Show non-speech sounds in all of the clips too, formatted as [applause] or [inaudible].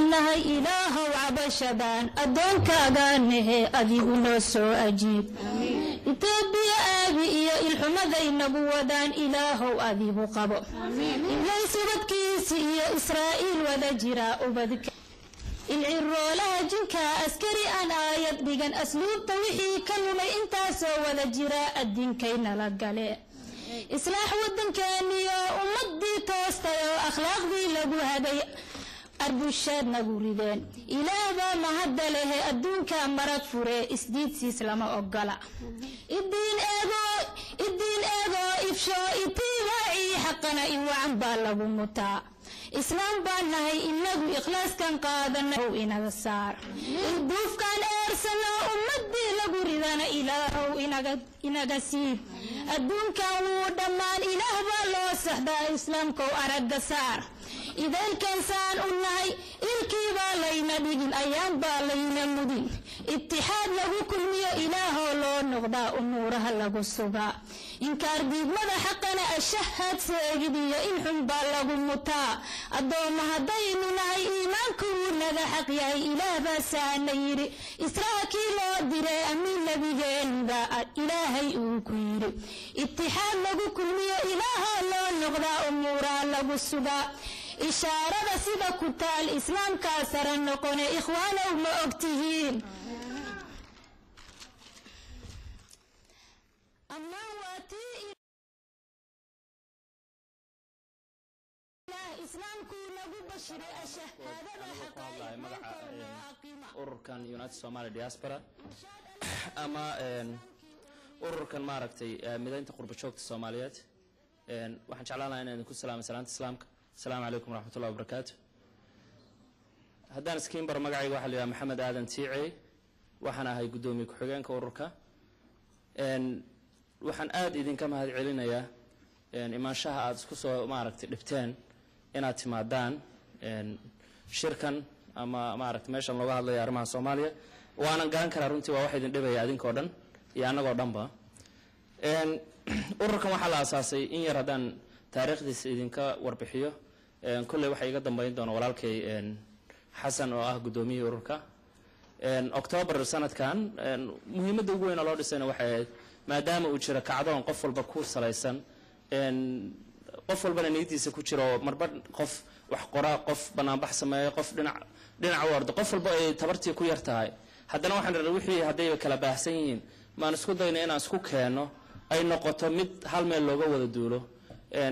nahay ilaahow cabashadaan addoonkaaagaanahe adigu noo soo ajiib. Itoobiya aabi iyo ilxumadaynagu wadaan ilaahow adigu qabo. Iblays ubadkiisi iyo israa'iil wada jiraa ubadka ilciroolaha jinkaa askari aan aayad dhigan asluubta wixii ka lumay intaasoo wada jiraa addiinkaynala gale. Islaax waddankeeniyo ummadii toostay oo akhlaaqdii lagu haday arbushaad nagu rideen. Ilaahbaa mahadda lehe adduunka marag fure isdiidsiis lama ogola. Idiin eegoo ifsho itiibaacii xaqana iwacan baa lagu mutaa. Islaam baan nahay inagu ikhlaaskan qaadanaw inaga saar. Ilduufkan eersano ummadii lagu ridana ilaahow inaga siib. Adduunkan wuu dhammaan ilaah baa loo saxdaa islaamkow aragga saar idaylkansaan u nahay ilkiibaa layna dhigin ayaan baa layna mudin itixaad lagu kulmiyo ilaahoo loo noqdaa umuuraha lagu sugaa inkaar diidmada xaqana ashahaad seegid iyo in xun baa lagu mutaa addoomma haddaynu nahay iimaanku wuu naga xaq yahay ilaah baa saana yidhi israa kii loo diray amiin nabigeenba ilaahay uu ku yidhi itixaad lagu kulmiyo ilaahoo loo noqdaa umuuraha lagu sugaa ishaarada sida ku taal islaamkaa sare noqone ikhwaanow ma ogtihiin ururkan united somaly diaspora ama ururkan maaragtay midaynta qurba joogta soomaaliyeed waxaan jeclaan lahaa inaan idinku salaamay salaanta islaamka asalaamu calaykum waraxmatullahi wabarakaatu haddaan iskiin baro magacayga waxaa la yidhaha maxamed aadan tiicey waxaan ahay guddoomiye ku-xigeenka ururka. Waxaan aada idinka mahad celinayaa imaanshaha aada isku soo maaragtay dhibteen inaad timaadaan shirkan ama maaragtay meeshan looga hadlayo arrimaha soomaaliya. Waanan garan karaa runtii waa wax idin dhibaya adinkoo dhan iyo annagoo dhanba [clears throat] ururkan waxaa la aasaasay in yar haddaan taariikhdiisa idinka warbixiyo kolley waxaa iga dambeyn doona walaalkay xasan oo ah guddoomiyihii ururka. Octoobar sanadkan muhiimadda ugu weyn oo loo dhisayna waxay ahayd maadaama uu jiro kacdoon qof walba ku salaysan. Qof walbana niyadiisa ku jiro oo marba qof wax qora qof banaanbax sameeya qof dhinac dhinac u orda qof walba ay tabartii ku yar tahay. Haddana waxaan rabnay wixii haddayba kala baahsan yihiin. Maan isku dayna inaan isku keenno ay noqoto mid hal meel looga wada duulo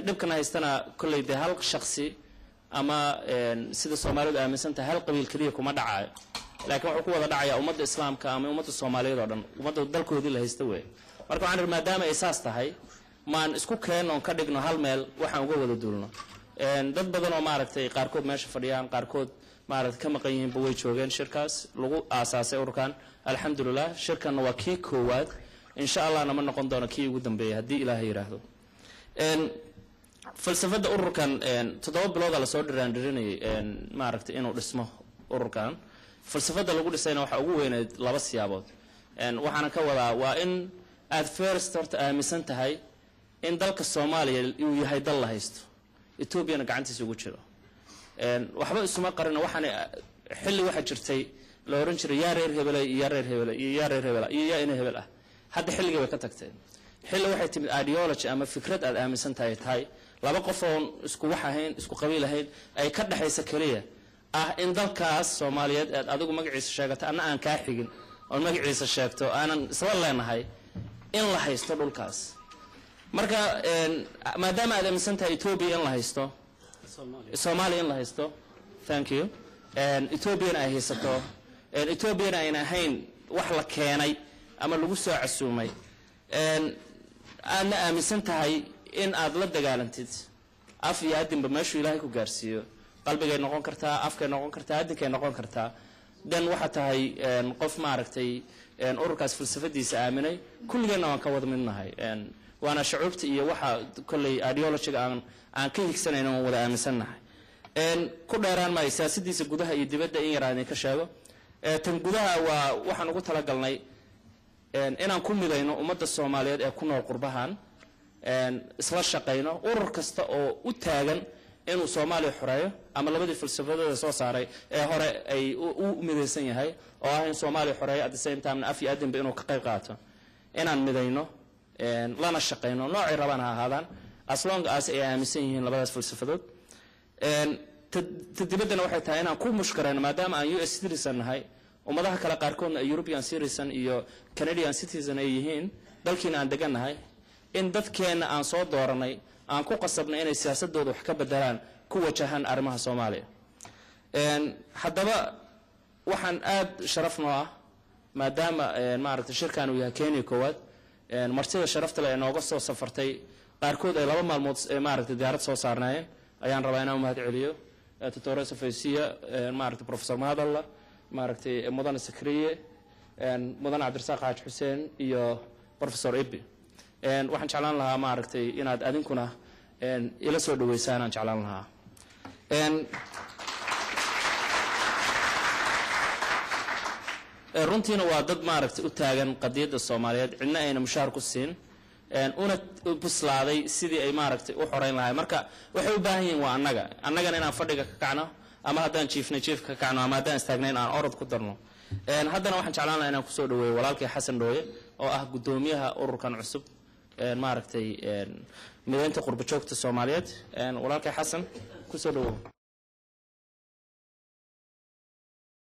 dhibkana haystana kolley dee hal shaksi ama sida soomaalidu aaminsan tahay hal qabiil keliya kuma dhacayo laakiin wuxuu ku wada dhacaya ummadda islaamka ama ummadda soomaaliyeed oo dhan ummadda dalkoodii la haysta wey marka waxaan rabay maadaama ay saas tahay maan isku keenno on ka dhigno hal meel waxaan uga wada duulno. Dad badan oo maaragtay qaarkood meesha fadhiyaan qaarkood maaragtay ka maqan yihiinba way joogeen shirkaas lagu aasaasay ururkan alxamdulilah shirkanna waa kii koowaad. Insha allahna ma noqon doono kii ugu dambeeyay haddii ilaahay yidhaahdo falsafadda ururkan toddoba bilooda la soo dhiraandhirinayay maaragtay inuu dhismo ururkan. Falsafadda lagu dhisayna waxaa ugu weyneyd laba siyaabood. Waxaana ka wadaa waa in aad first horta aaminsan tahay in dalka soomaaliya uu yahay dal la haysto. Etoobiyana gacantiisa ugu jiro. Waxba isuma qarino waxaan xilli waxaa jirtay la ohan jiray yaa reer hebele iyo yaa reer hebele iyo yaa reer hebel iyo yaa ina hebel ah. Hadda xilligii bay ka tagteen xilli waxay timid ideology ama fikrad aad aaminsan tahay tahay. Laba qof oon isku wax ahayn isku qabiil ahayn ay ka dhexaysa keliya. Ah in dalkaas soomaaliyeed aad adigu magaciisa sheegato anna aan kaa xigin oon magaciisa sheegto aanan isla leenahay in la haysto dhulkaas. Marka maadaama aad aaminsan tahay etoobiya in la haysto. Soomaaliya. In la haysto. Thank you. Etoobiyana ay haysato. Etoobiyana ayna ahayn wax la keenay ama lagu soo casuumay aadna aaminsan tahay in aad la dagaalantid. Af iyo adinba meeshuu ilaahay ku gaarsiiyo. Qalbigay noqon kartaa afkay noqon kartaa adinkay noqon kartaa. Dan waxaa tahay qof maaragtay ururkaas falsafadiisa aaminay. Kulligeenna waan ka wada midnahay waana shacuubta iyo waxa kolley ideologiga aan aan ka higsanayna waan wada aaminsannahay ku dheeraan maayo siyaasadiisa gudaha iyo dibadda in yaraa idinka sheego. Tan gudaha waa waxaan ugu talagalnay inaan ku midayno ummadda soomaaliyeed ee ku nool qurbahan isla shaqayno urur kasta oo u taagan inuu soomaaliya xoreeyo ama labadii falsafadooda soo saaray ee hore ay u midaysan yahay oo ah in soomaaliya xoreeyo time af iyo adinba inuu ka qayb qaato. Inaan midayno lana shaqayno noocay rabaan ha ahaadaan as long as ay aaminsan yihiin labadaas falsafadood. Ta dibaddana waxay tahay inaan ku mushkarayno maadaama aan u s citizen nahay ummadaha kale qaarkoodna european citizen iyo canadian citizen ay yihiin dalkiina aan degan nahay in dadkeenna aan soo dooranay aan ku qasabnay inay siyaasadooda wax ka bedelaan ku wajahaan arrimaha soomaaliya. Haddaba waxaan aada sharaf noo ah maadaama maaragtay shirkan uu yahay kenya koowaad. Martida sharafta leh ee nooga soo safartay qaarkood ay laba maalmood maaragtay diyaarad soo saarnaayeen ayaan rabaa inaan mahad celiyo tutoresa faysiya maaragtay professor mahadalla maaragtay mudane sakriye mudane cabdirasaaq xaaj xuseen iyo professor ibi waxaan jeclaan lahaa maaragtay inaad adinkuna ila soo dhaweysaan aan jeclaan lahaa. Runtiina waa dad maaragtay u taagan qadiyadda soomaaliyeed cidna ayna mushaar ku siin una bislaaday sidii ay maaragtay u xoreyn lahay marka waxay u baahan yihiin waa annaga annagana inaan fadhiga ka kacno ama haddaan jiifnay jiifka ka kacno ama haddaan istaagnayn aan orod ku darno. Haddana waxaan jeclaan lahaa inaan ku soo dhaweeyo walaalkay xasan dhooye oo ah guddoomiyaha ururkan cusub. Maaragtay mideynta qurba joogta soomaaliyeed walaalkay xasan ku soo dhawow